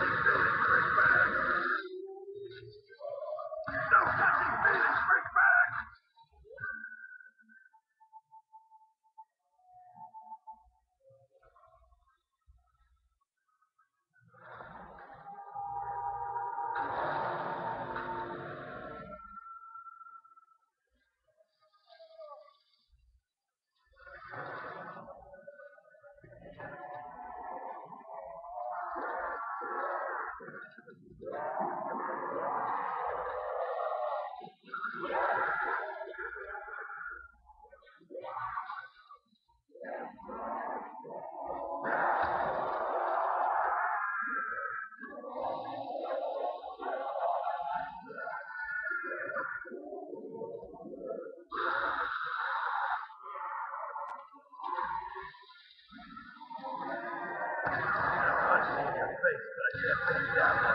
a flavor on the way.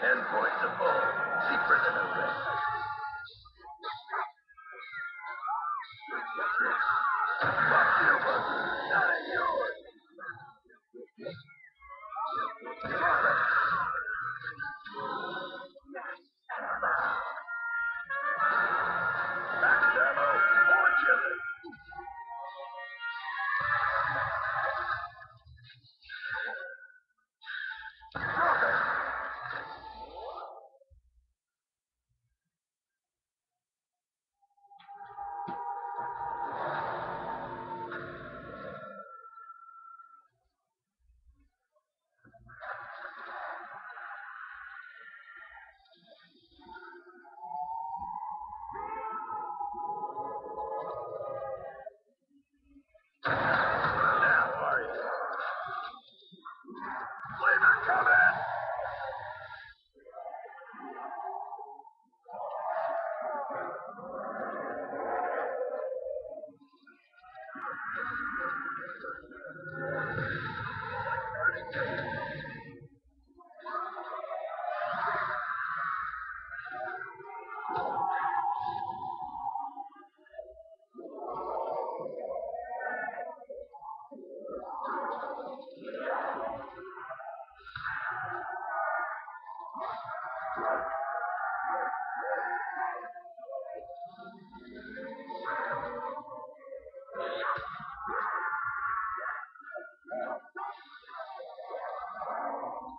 Ten points of all, Secret and arrest. Drop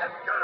Pay attention!